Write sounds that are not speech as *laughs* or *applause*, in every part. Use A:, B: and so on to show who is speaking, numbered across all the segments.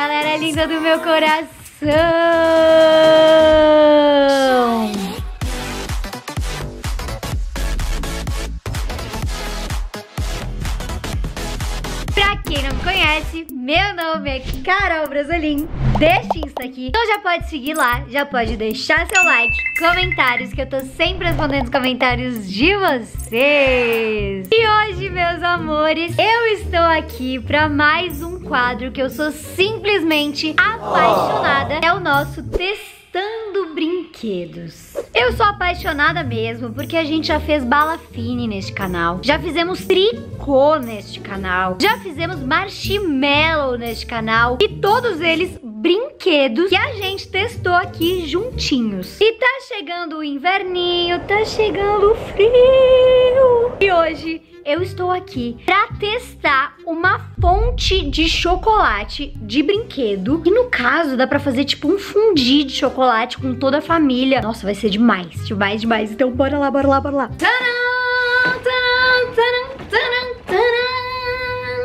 A: galera linda do meu coração! Pra quem não me conhece, meu nome é Carol Brasolim. O Insta aqui. Então já pode seguir lá, já pode deixar seu like, comentários, que eu tô sempre respondendo os comentários de vocês. E hoje, meus amores, eu estou aqui pra mais um quadro que eu sou simplesmente apaixonada. É o nosso Testando Brinquedos. Eu sou apaixonada mesmo, porque a gente já fez bala fine neste canal. Já fizemos tricô neste canal. Já fizemos marshmallow neste canal. E todos eles brinquedos que a gente testou aqui juntinhos. E tá chegando o inverninho, tá chegando o frio. E hoje eu estou aqui pra testar uma fonte de chocolate de brinquedo. E no caso, dá pra fazer tipo um fundi de chocolate com toda a família. Nossa, vai ser demais, demais, demais. Então bora lá, bora lá, bora lá. Tcharam, tcharam, tcharam, tcharam, tcharam.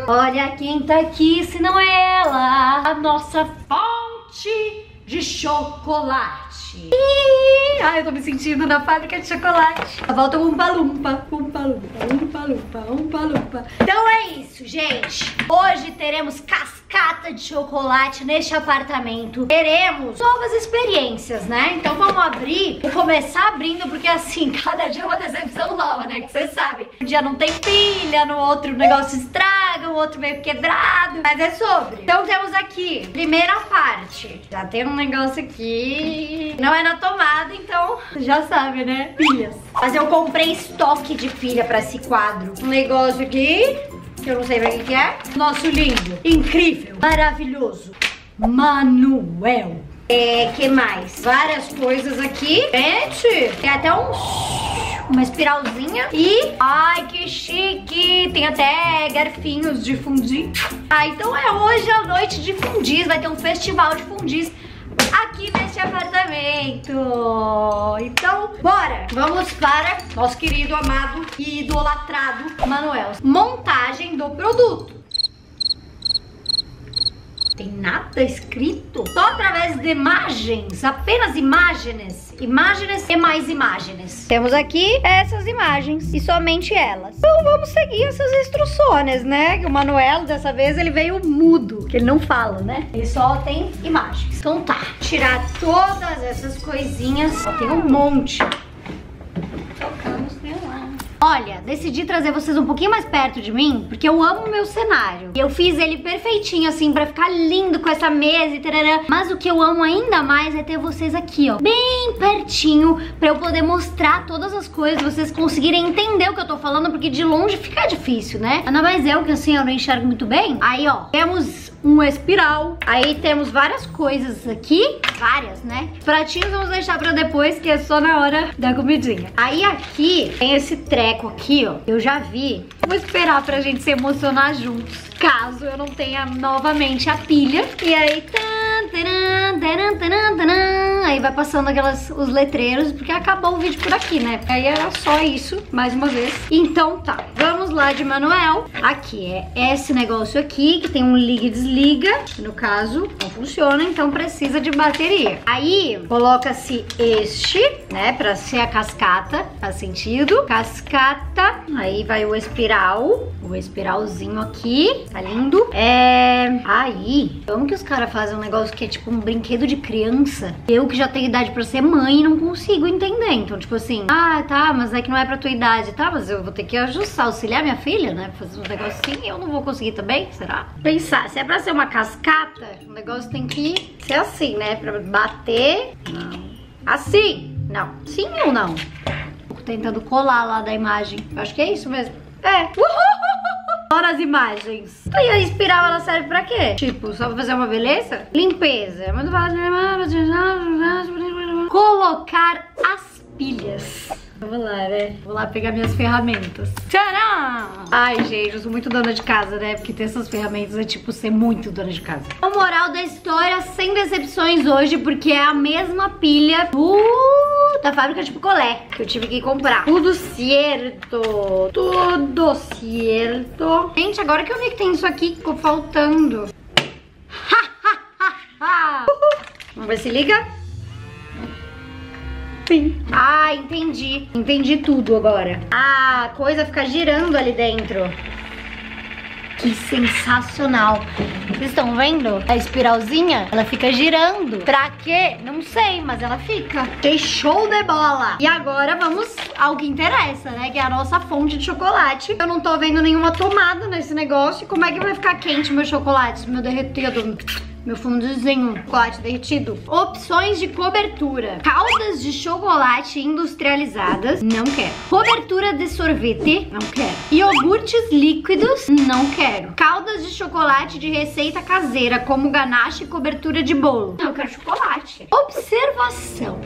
A: Olha quem tá aqui, se não é ela, a nossa fonte de chocolate. Ih, ai, eu tô me sentindo na fábrica de chocolate. Volta um palumpa, um palumpa, um palumpa, um palumpa. Então é isso, gente. Hoje teremos cascata de chocolate neste apartamento. Teremos novas experiências, né? Então vamos abrir. Vou começar abrindo porque assim, *laughs* cada dia é uma decepção nova, né? Que vocês sabem. Um dia não tem pilha, no outro o negócio estraga, o outro meio quebrado. Mas é sobre. Então temos aqui, primeira parte. Já tem um negócio aqui não é na tomada, então já sabe, né? Pilhas. Mas eu comprei estoque de pilha pra esse quadro. Um negócio aqui, que eu não sei pra que, que é. Nosso lindo, incrível, maravilhoso, Manuel. É, que mais? Várias coisas aqui. Gente, tem até um uma espiralzinha e... Ai, que chique! Tem até garfinhos de fundir. Ah, então é hoje a noite de fundis. Vai ter um festival de fundis aqui neste apartamento. Então, bora! Vamos para nosso querido, amado e idolatrado Manuel. Montagem do produto. Tem nada escrito? Só através de imagens, apenas imagens. Imagens e mais imagens. Temos aqui essas imagens e somente elas. Então vamos seguir essas instruções, né? Que o Manuel, dessa vez, ele veio mudo, que ele não fala, né? Ele só tem imagens. Então tá, tirar todas essas coisinhas. Ó, tem um monte. Olha, decidi trazer vocês um pouquinho mais perto de mim, porque eu amo o meu cenário. Eu fiz ele perfeitinho, assim, pra ficar lindo com essa mesa e tarará. Mas o que eu amo ainda mais é ter vocês aqui, ó, bem pertinho, pra eu poder mostrar todas as coisas, vocês conseguirem entender o que eu tô falando, porque de longe fica difícil, né? Ainda mais eu, que assim, eu não enxergo muito bem. Aí, ó, temos um espiral. Aí temos várias coisas aqui, várias, né? Pratinhos vamos deixar pra depois, que é só na hora da comidinha. Aí aqui tem esse treco aqui, ó. Eu já vi. Vou esperar pra gente se emocionar juntos. Caso eu não tenha novamente a pilha. E aí, tan, aí vai passando aquelas, os letreiros, porque acabou o vídeo por aqui, né? Aí era só isso, mais uma vez. Então tá, vamos lá de manuel. Aqui é esse negócio aqui, que tem um liga e desliga. No caso, não funciona, então precisa de bateria. Aí, coloca-se este, né, pra ser a cascata, faz sentido. Cascata, aí vai o espiral, o espiralzinho aqui, tá lindo. É... Aí, como que os caras fazem um negócio que é tipo um brinquedo de criança? Eu que já tenho idade pra ser mãe não consigo entender. Então, tipo assim, ah, tá, mas é que não é pra tua idade. Tá, mas eu vou ter que ajustar, auxiliar minha filha, né? Fazer um negócio assim, eu não vou conseguir também, será? Pensar, se é pra ser uma cascata, o negócio tem que ser assim, né? Pra bater, não. Assim, não. Sim ou não? Tô tentando colar lá da imagem. Eu acho que é isso mesmo. É. Uhul! As imagens. E a espiral, ela serve pra quê? Tipo, só pra fazer uma beleza? Limpeza. *laughs* Colocar as pilhas. Vamos lá, né? Vou lá pegar minhas ferramentas. Tcharam! Ai, gente, eu sou muito dona de casa, né? Porque ter essas ferramentas é tipo ser muito dona de casa. A moral da história, sem decepções hoje, porque é a mesma pilha do... da fábrica de picolé que eu tive que comprar. Tudo certo. Tudo certo. Gente, agora que eu vi que tem isso aqui, ficou faltando. *laughs* Vamos ver se liga. Sim. Ah, entendi. Entendi tudo agora. A coisa fica girando ali dentro. Que sensacional. Vocês estão vendo? A espiralzinha, ela fica girando. Pra quê? Não sei, mas ela fica. Que show de bola. E agora vamos ao que interessa, né? Que é a nossa fonte de chocolate. Eu não tô vendo nenhuma tomada nesse negócio. Como é que vai ficar quente meu chocolate, meu derretido? Meu fundozinho, chocolate derretido. Opções de cobertura. Caldas de chocolate industrializadas, não quero. Cobertura de sorvete, não quero. Iogurtes líquidos, não quero. Caldas de chocolate de receita caseira, como ganache e cobertura de bolo. Não, eu quero chocolate. Observação.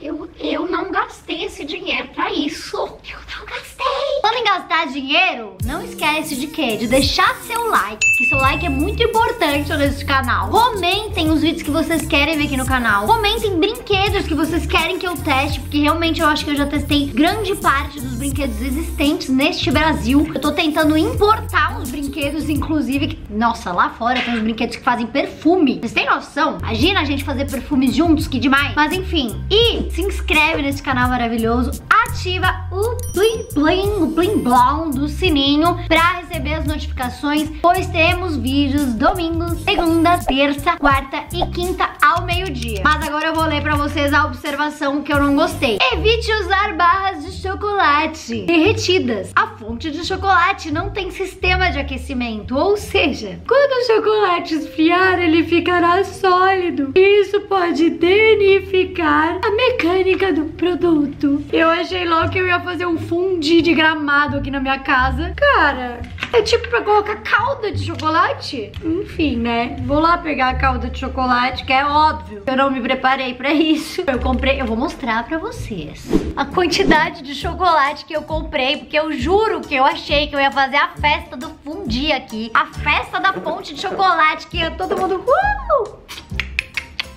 A: Eu eu, não gastei esse dinheiro pra isso. Eu não gastei. Falando em gastar dinheiro, não esquece de quê? De deixar seu like, que seu like é muito importante nesse canal canal. Comentem os vídeos que vocês querem ver aqui no canal. Comentem brinquedos que vocês querem que eu teste, porque realmente eu acho que eu já testei grande parte dos brinquedos existentes neste Brasil. Eu tô tentando importar uns brinquedos, inclusive, que, nossa, lá fora tem uns brinquedos que fazem perfume. Vocês têm noção? Imagina a gente fazer perfume juntos, que demais. Mas enfim, e se inscreve nesse canal maravilhoso, ativa o blim blim, o blim blom do sininho pra receber as notificações, pois temos vídeos domingos, segundas, terça, quarta e quinta ao meio-dia. Mas agora eu vou ler pra vocês a observação que eu não gostei. Evite usar barras de chocolate derretidas. A fonte de chocolate não tem sistema de aquecimento, ou seja, quando o chocolate esfriar, ele ficará sólido. Isso pode danificar a mecânica do produto. Eu achei logo que eu ia fazer um fundi de gramado aqui na minha casa. Cara, é tipo pra colocar calda de chocolate? Enfim, né? Vou lá pegar a calda de chocolate, que é óbvio. Eu não me preparei pra isso. Eu comprei, eu vou mostrar pra vocês a quantidade de chocolate que eu comprei, porque eu juro que eu achei que eu ia fazer a festa do fundi aqui. A festa da ponte de chocolate, que ia todo mundo... Uh!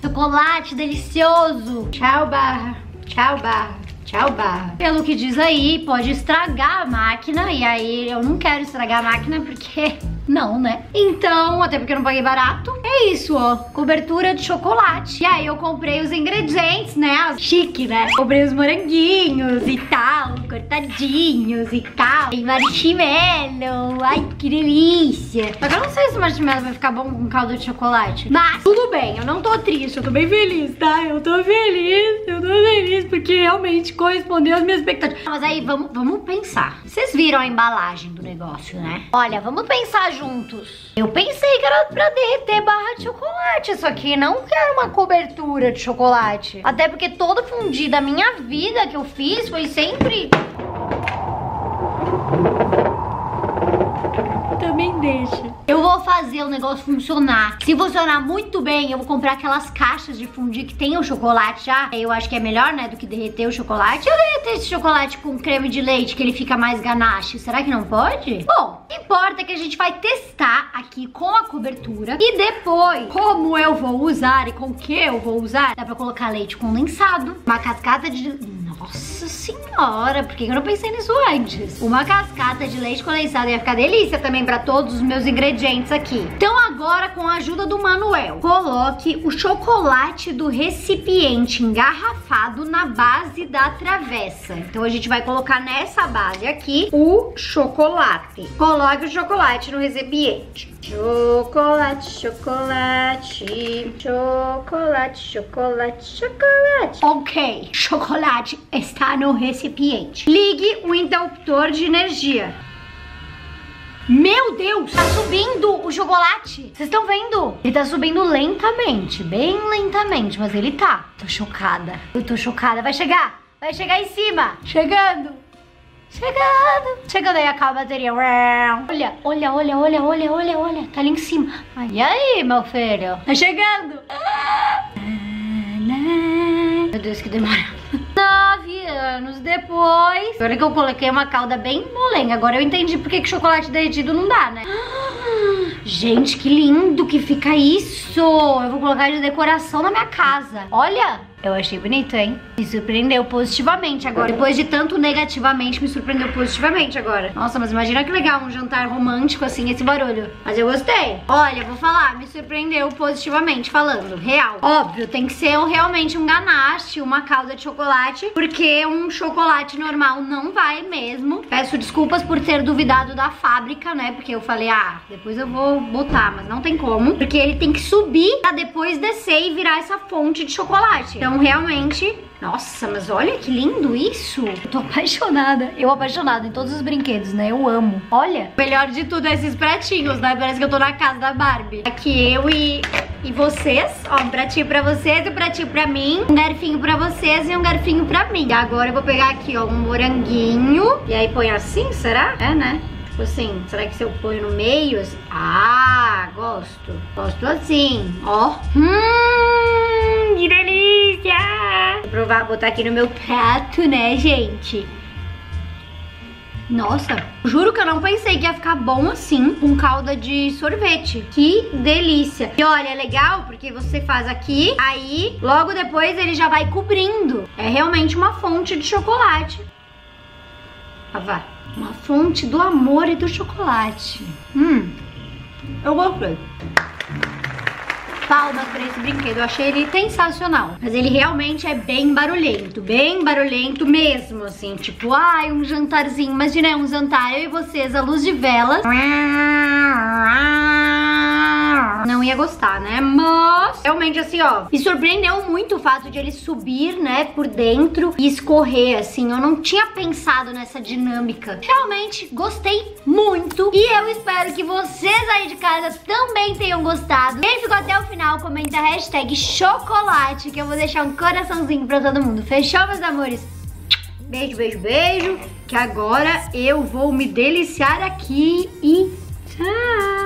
A: Chocolate delicioso. Tchau, barra. Tchau, barra. Tchau, barra. Pelo que diz aí, pode estragar a máquina. E aí eu não quero estragar a máquina porque *laughs* não, né? Então, até porque eu não paguei barato, é isso, ó. Cobertura de chocolate. E aí eu comprei os ingredientes, né? Chique, né? Comprei os moranguinhos e tal, cortadinhos e tal. E marshmallow. Ai, que delícia. Que eu não sei se o marshmallow vai ficar bom com caldo de chocolate. Mas tudo bem, eu não tô triste, eu tô bem feliz, tá? Eu tô feliz, eu tô feliz, porque realmente correspondeu às minhas expectativas. Mas aí, vamos, vamos pensar. Vocês viram a embalagem do negócio, né? Olha, vamos pensar juntos. Eu pensei que era pra derreter barra de chocolate, só que não quero uma cobertura de chocolate. Até porque todo fundi da minha vida que eu fiz foi sempre... Também deixa. Eu vou fazer o negócio funcionar. Se funcionar muito bem, eu vou comprar aquelas caixas de fundir que tem o chocolate já. Eu acho que é melhor, né, do que derreter o chocolate. Eu derreter esse chocolate com creme de leite, que ele fica mais ganache. Será que não pode? Bom, importa que a gente vai testar aqui com a cobertura. E depois, como eu vou usar e com o que eu vou usar, dá pra colocar leite condensado, uma cascata de... Nossa senhora, por que eu não pensei nisso antes? Uma cascata de leite condensado ia ficar delícia também pra todos os meus ingredientes aqui. Então agora, com a ajuda do Manuel, coloque o chocolate do recipiente engarrafado na base da travessa. Então a gente vai colocar nessa base aqui o chocolate. Coloque o chocolate no recipiente. Chocolate, chocolate, chocolate, chocolate, chocolate. Ok, chocolate está no recipiente. Ligue o interruptor de energia. Meu Deus, tá subindo o chocolate. Vocês estão vendo? Ele tá subindo lentamente, bem lentamente, mas ele tá. Tô chocada. Eu tô chocada. Vai chegar, vai chegar em cima. Chegando. Chegando. Chegando aí, acaba a bateria. Olha, olha, olha, olha, olha, olha, olha. Tá ali em cima. Ai, e aí, meu filho? Tá chegando. Meu Deus, que demora. Nove anos depois. Agora que eu coloquei uma calda bem molenga. Agora eu entendi por que chocolate derretido não dá, né? Gente, que lindo que fica isso. Eu vou colocar de decoração na minha casa. Olha, Eu achei bonito, hein? Me surpreendeu positivamente agora. Depois de tanto negativamente, me surpreendeu positivamente agora. Nossa, mas imagina que legal um jantar romântico assim, esse barulho. Mas eu gostei. Olha, vou falar, me surpreendeu positivamente falando. Real. Óbvio, tem que ser realmente um ganache, uma calda de chocolate, porque um chocolate normal não vai mesmo. Peço desculpas por ter duvidado da fábrica, né? Porque eu falei, ah, depois eu vou botar, mas não tem como. Porque ele tem que subir pra depois descer e virar essa fonte de chocolate. Então, realmente, nossa, mas olha que lindo isso. Eu tô apaixonada. Eu apaixonada em todos os brinquedos, né? Eu amo. Olha. Melhor de tudo é esses pratinhos, né? Parece que eu tô na casa da Barbie. Aqui eu e, e vocês. Ó, um pratinho pra vocês e um pratinho pra mim. Um garfinho pra vocês e um garfinho pra mim. E agora eu vou pegar aqui, ó, um moranguinho. E aí põe assim, será? É, né? Tipo assim, será que se eu ponho no meio? Assim? Ah, gosto. Gosto assim, ó. Hum, que delícia! Vou provar, botar aqui no meu prato, né, gente? Nossa, juro que eu não pensei que ia ficar bom assim com calda de sorvete. Que delícia. E olha, é legal porque você faz aqui, aí logo depois ele já vai cobrindo. É realmente uma fonte de chocolate. Ah, vai. Uma fonte do amor e do chocolate. Hum, eu gostei. Palmas pra esse brinquedo, eu achei ele sensacional. Mas ele realmente é bem barulhento, bem barulhento mesmo, assim. Tipo, ai, um jantarzinho. Imagina um jantar, eu e vocês, a luz de velas *laughs* não ia gostar, né? Mas, realmente, assim, ó, me surpreendeu muito o fato de ele subir, né, por dentro e escorrer, assim. Eu não tinha pensado nessa dinâmica. Realmente, gostei muito. E eu espero que vocês aí de casa também tenham gostado. Quem ficou até o final, comenta a hashtag chocolate, que eu vou deixar um coraçãozinho pra todo mundo. Fechou, meus amores? Beijo, beijo, beijo. Que agora eu vou me deliciar aqui e tchau!